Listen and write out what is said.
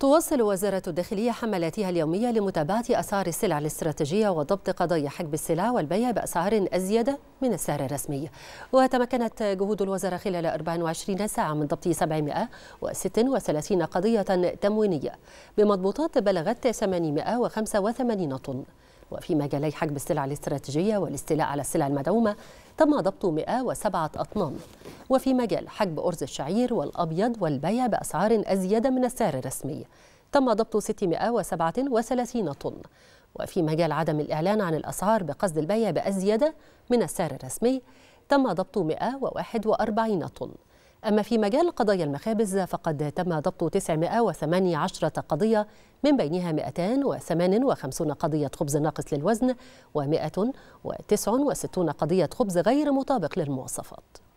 تواصل وزارة الداخلية حملاتها اليومية لمتابعة أسعار السلع الاستراتيجية وضبط قضايا حجب السلع والبيع بأسعار أزيد من السعر الرسمي. وتمكنت جهود الوزارة خلال 24 ساعة من ضبط 736 قضية تموينية. بمضبوطات بلغت 885 طن. وفي مجالي حجب السلع الاستراتيجية والاستيلاء على السلع المدعومة تم ضبط 107 أطنان. وفي مجال حجب أرز الشعير والأبيض والبيع بأسعار أزيد من السعر الرسمي. تم ضبط 637 طن. وفي مجال عدم الإعلان عن الأسعار بقصد البيع بأزيد من السعر الرسمي تم ضبط 141 طن. أما في مجال قضايا المخابز فقد تم ضبط 918 قضية من بينها 258 قضية خبز ناقص للوزن و169 قضية خبز غير مطابق للمواصفات.